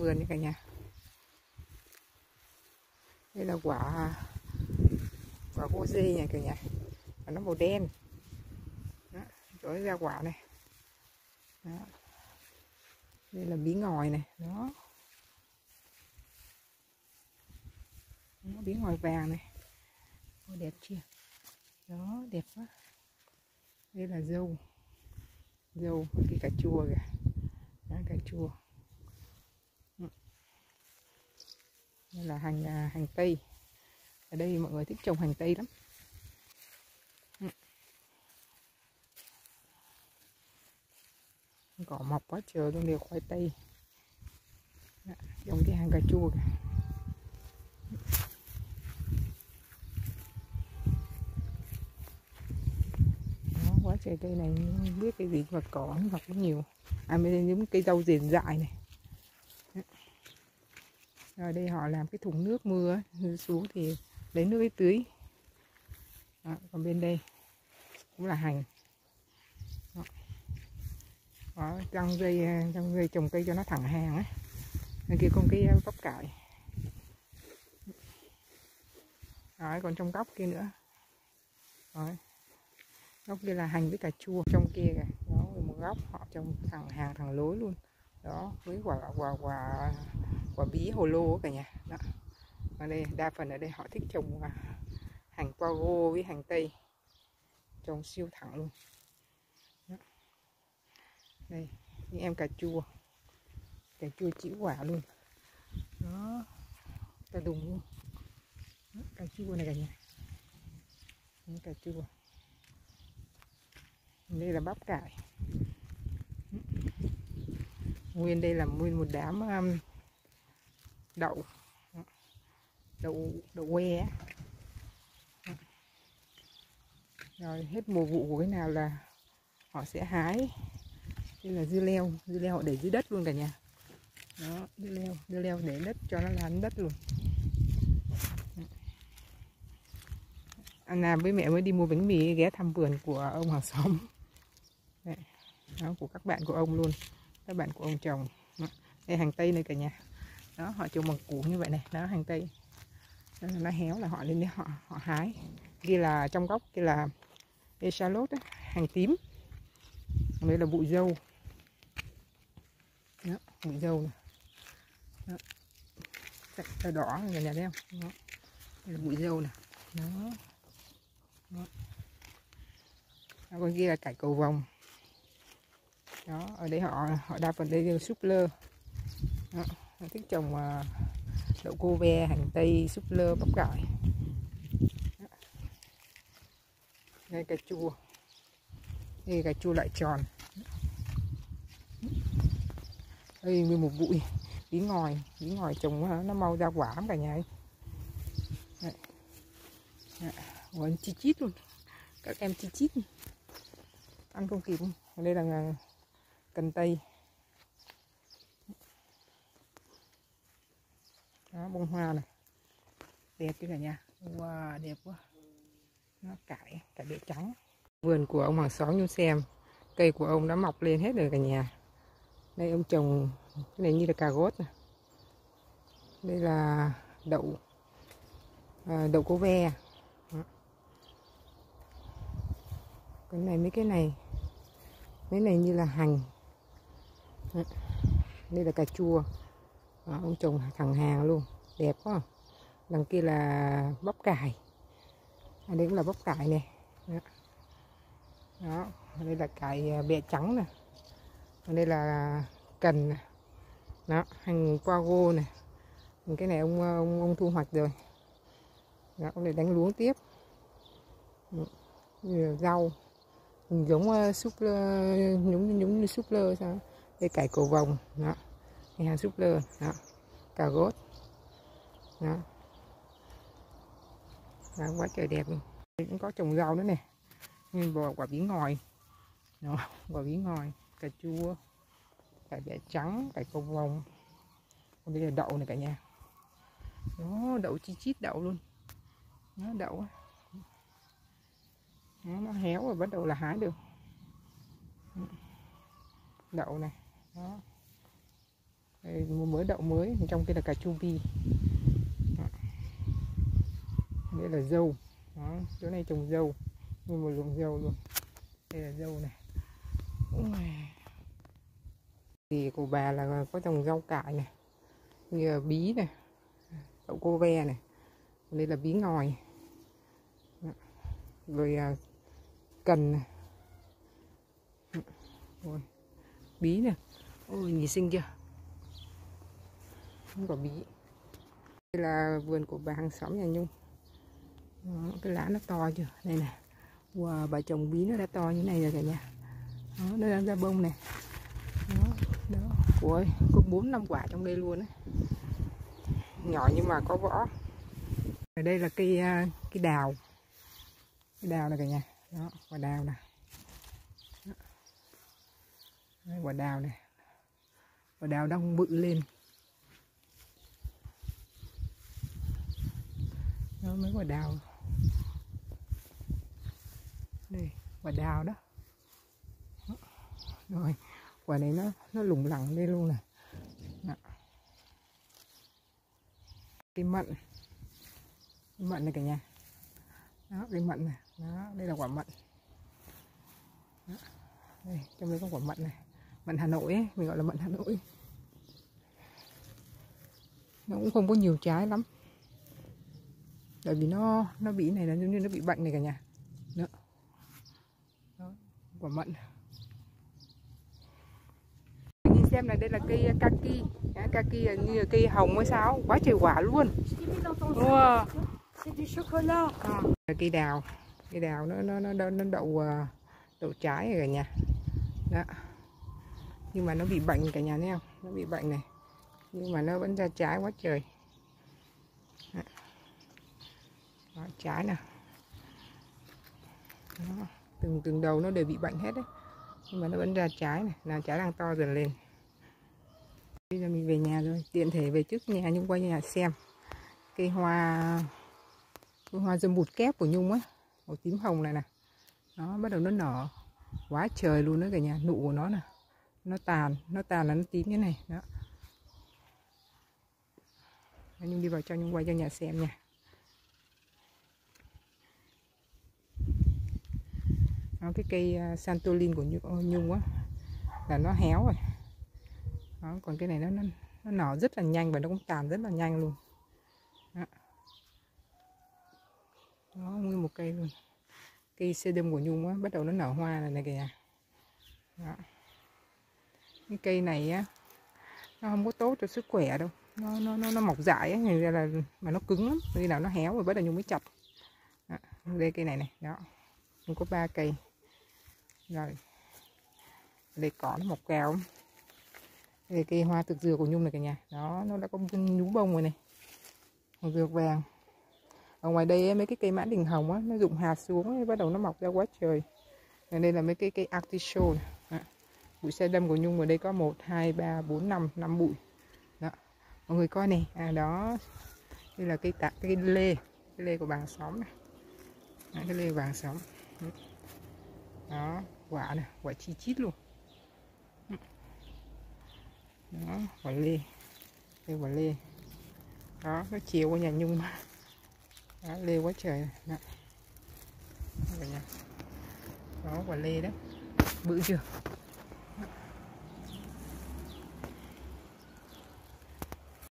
vườn nha cả nhà. Đây là quả quả gỗ dê nha cả nhà. Và nó màu đen. Đó, chỗ ra quả này. Đó. đây là bí ngòi này. Đó. Nó bí ngòi vàng này. Ôi, đẹp chưa? Đó đẹp quá. Đây là dâu. Dâu cái cà chua kìa. Đó, cà chua. Đây là hành à, hành tây. Ở đây mọi người thích trồng hành tây lắm. Ừ. Cỏ mọc quá trời luôn đều khoai tây. Trồng cái hàng cà chua kìa. Quá trời cây này, không biết cái gì vật cỏ nó cũng nhiều. À mới giống những cây rau diền dại này rồi đây họ làm cái thùng nước mưa xuống thì lấy nước ấy tưới. Đó, còn bên đây cũng là hành. Đó. Đó, dây trong dây trồng cây cho nó thẳng hàng á. Bên kia con cái bắp cải. Đấy, còn trong góc kia nữa. Đấy. góc kia là hành với cà chua. Trong kia kìa đó một góc họ trồng thẳng hàng thẳng lối luôn. Đó với quả quả quả quả bí hồ lô cả nhà. Đó. Ở đây đa phần ở đây họ thích trồng à, hàng hành pogo với hành tây. Trồng siêu thẳng luôn. Đó. đây những em cà chua. Cà chua chỉ quả luôn. Đó. Ta đùng luôn. Đó, cà chua này cả nhà. Những cà chua. Đây là bắp cải. Nguyên đây là nguyên một đám um, đậu. Đậu đậu que rồi hết mùa vụ của cái nào là họ sẽ hái. Đây là dưa leo dưa leo họ để dưới đất luôn cả nhà. Đó dưa leo dưa leo để đất cho nó lan đất luôn. Anna với mẹ mới đi mua bánh mì ghé thăm vườn của ông hàng xóm. Đó, của các bạn của ông luôn. Các bạn của ông chồng. Đó. đây tây này cả nhà đó họ trồng bằng củ như vậy này đó hành tây. Đó, nó héo là họ lên đấy họ họ hái. Kia là trong góc kia là echalot hành tím. Đây là bụi dâu. Đó, bụi dâu này. Đó. Đỏ này nhà thấy không? Đó. đây là bụi dâu này. Đó. Đó. Đó, còn kia là cải cầu vồng. Đó ở đây họ họ đa phần đây là súp lơ. Đó, thích trồng à, đậu cô ve, hành tây, súp lơ, bắp cải ngay đây cà chua. Đây cà chua lại tròn. Đây nguyên một bụi. Bí ngòi bí ngòi trồng nó mau ra quả lắm cả nhà ấy Đấy. Đấy. Chi chít luôn. Các em chi chít. Ăn không kịp. Đây là à, cần tây. Đó bông hoa này. Đẹp chứ cả nhà? Wow đẹp quá. Nó cải cải bể trắng. Vườn của ông hàng xóm nhung xem. Cây của ông đã mọc lên hết rồi cả nhà. Đây ông trồng cái này như là cà rốt này. Đây là đậu à, đậu cô ve. Đó. cái này mấy cái này mấy này như là hành. Đó. đây là cà chua. Đó, ông trồng thẳng hàng luôn đẹp quá. Đằng kia là bắp cải. À, đây cũng là bắp cải này Đó. Đó. đây là cải à, bẹ trắng này còn đây là cần này. đó hành pogo này cái này ông ông, ông thu hoạch rồi. Đó, ông lại đánh luống tiếp. Rau. Giống à, súp lơ giống giống súp lơ sao? Đây cải cầu vồng. Đó như hàng súp lơ đó. Cà rốt. Đó. Đó, quá trời đẹp luôn. Cũng có trồng rau nữa nè. Như bò quả bí ngòi. Đó, quả bí ngòi cà chua cải bẹ trắng cải cầu vồng. Còn đây là đậu này cả nhà. Đó đậu chi chít đậu luôn. Nó đậu đó, nó héo rồi bắt đầu là hái được. Đậu này. Đó đây, mới đậu mới trong kia là cà chua bi. Đây là dâu. Đó chỗ này trồng dâu. Nguyên một luồng dâu luôn. Đây là dâu này. Thì của bà là có trồng rau cải này như là bí này đậu cô ve này đây là bí ngòi. Rồi à, cần này. Rồi bí này ôi nhìn xinh chưa? Không có bí. Đây là vườn của bà hàng xóm nhà nhung. Đó, cái lá nó to chưa? Đây này wow, bà chồng bí nó đã to như này rồi cả nhà. Đó, nó đang ra bông này đó, đó. Ôi, có bốn năm quả trong đây luôn đấy nhỏ nhưng mà có vỏ. Ở đây là cây à, cây đào. Cây đào này cả nhà. Đó quả đào này Đây, quả đào này quả đào đang bự lên. Nó mấy quả đào. Đây, quả đào đó. Rồi, quả này nó nó lủng lẳng lên luôn này. Đó. cây mận. Cái mận này cả nhà. Đó cây mận này. Đó, đây là quả mận. Đó. đây, trong đây có quả mận này. Mận Hà Nội ấy, mình gọi là mận Hà Nội. Nó cũng không có nhiều trái lắm tại vì nó nó bị này là giống như nó bị bệnh này cả nhà. Đó, đó quả mận. Nhìn xem này đây là cây uh, kaki. Kaki là như là cây hồng hay sao? Quá trời quả luôn. Wow. à. cây đào. Cây đào nó nó nó nó đậu uh, đậu trái rồi cả nhà. Đó. Nhưng mà nó bị bệnh cả nhà thấy không? Nó bị bệnh này. Nhưng mà nó vẫn ra trái quá trời. Đó. Đó, trái nè. Đó, từng từng đầu nó đều bị bệnh hết đấy. Nhưng mà nó vẫn ra trái này là trái đang to dần lên. Bây giờ mình về nhà rồi tiện thể về trước nhà nhung qua nhà xem. Cây hoa cây hoa dâm bụt kép của nhung á màu tím hồng này nè. Nó bắt đầu nó nở. Quá trời luôn đó cả nhà nụ của nó nè. Nó tàn nó tàn là nó tím như này. Đó. Nhung đi vào cho nhung quay cho nhà xem nha. Đó, cái cây à, santolin của ờ, nhung á là nó héo rồi. Đó, còn cái này nó, nó nó nở rất là nhanh và nó cũng tàn rất là nhanh luôn. Đó, đó nguyên một cây luôn. Cây sedum của nhung á bắt đầu nó nở hoa này này kìa. Đó. cái cây này á nó không có tốt cho sức khỏe đâu. Nó nó nó, nó mọc dại ấy, ra là mà nó cứng lắm. Khi nào nó héo rồi bắt đầu nhung mới chặt đó. đây cây này này. Đó nhung có ba cây rồi. Đây có nó mọc cao đây cây hoa thực dừa của nhung này cả nhà. Đó nó đã có nhú bông rồi này. Hồng dược vàng. Ở ngoài đây mấy cái cây mãn đình hồng á nó rụng hạt xuống bắt đầu nó mọc ra quá trời. Ở đây là mấy cái cây artichoke bụi xe đâm của nhung ở đây có một hai ba bốn năm năm bụi. Đó. Mọi người coi này. À đó. Đây là cây tạ cây lê. Cái lê của bà xóm này. À, cái lê vàng xóm. Đó quả này, quả chi chít luôn. Đó, quả lê đây quả lê. Đó, nó chiều qua nhà nhung đó, lê quá trời. Đó. đó, quả lê đó. Bự chưa?